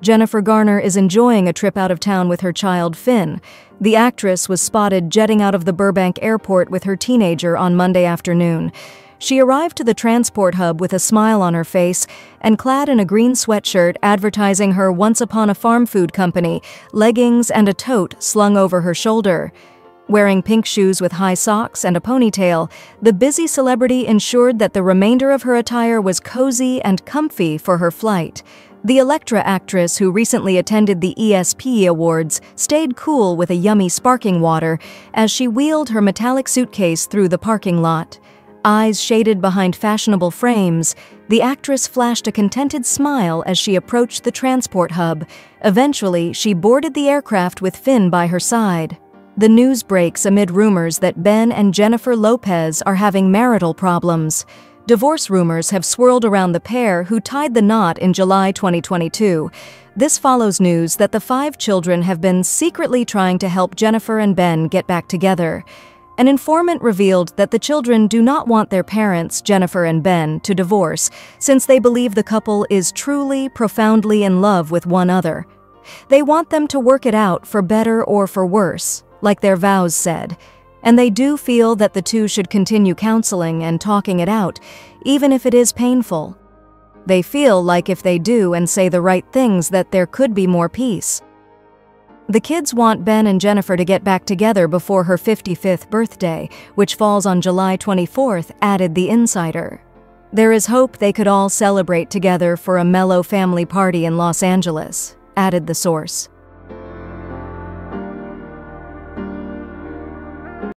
Jennifer Garner is enjoying a trip out of town with her child Fin. The actress was spotted jetting out of the Burbank airport with her teenager on Monday afternoon. She arrived to the transport hub with a smile on her face and clad in a green sweatshirt advertising her Once Upon a Farm Food Company, leggings, and a tote slung over her shoulder. Wearing pink shoes with high socks and a ponytail, the busy celebrity ensured that the remainder of her attire was cozy and comfy for her flight. The Elektra actress who recently attended the ESPY Awards stayed cool with a yummy sparking water as she wheeled her metallic suitcase through the parking lot. Eyes shaded behind fashionable frames, the actress flashed a contented smile as she approached the transport hub. Eventually, she boarded the aircraft with Fin by her side. The news breaks amid rumors that Ben and Jennifer Lopez are having marital problems. Divorce rumors have swirled around the pair who tied the knot in July 2022. This follows news that the five children have been secretly trying to help Jennifer and Ben get back together. An informant revealed that the children do not want their parents, Jennifer and Ben, to divorce, since they believe the couple is truly, profoundly in love with one another. They want them to work it out for better or for worse, like their vows said, and they do feel that the two should continue counseling and talking it out, even if it is painful. They feel like if they do and say the right things that there could be more peace. The kids want Ben and Jennifer to get back together before her 55th birthday, which falls on July 24th, added The Insider. There is hope they could all celebrate together for a mellow family party in Los Angeles, added the source.